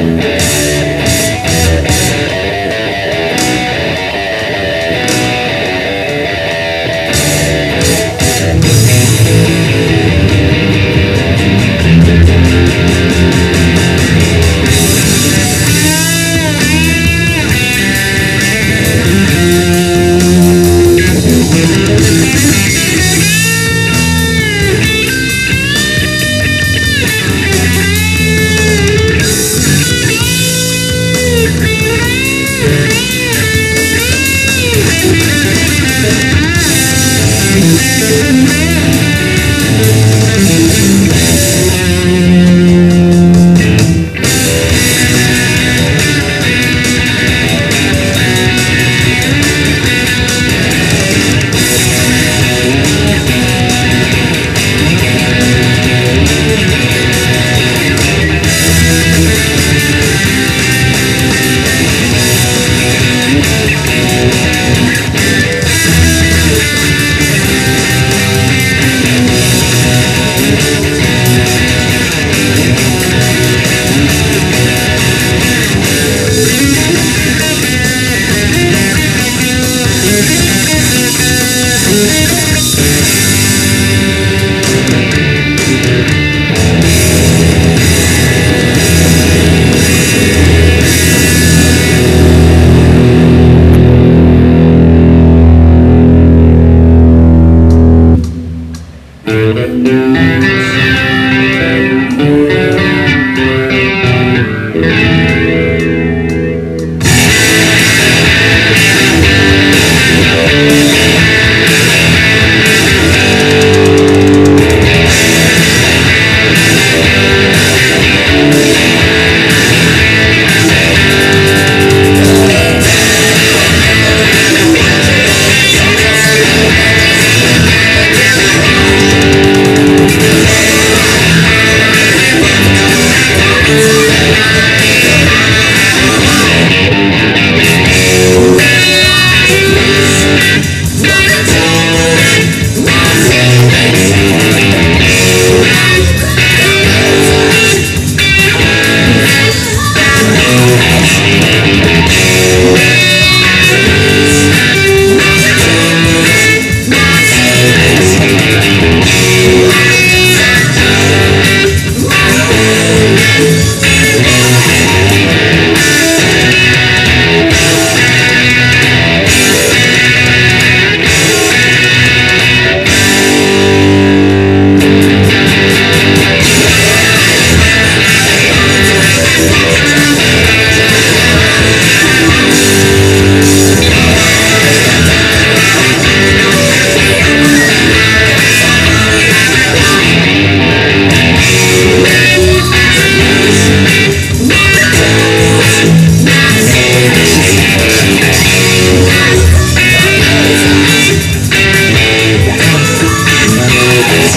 Música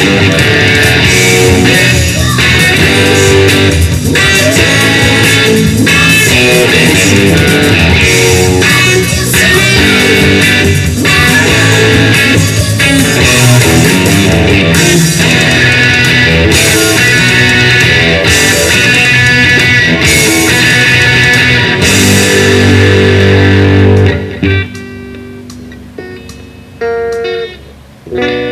Thank mm -hmm. you.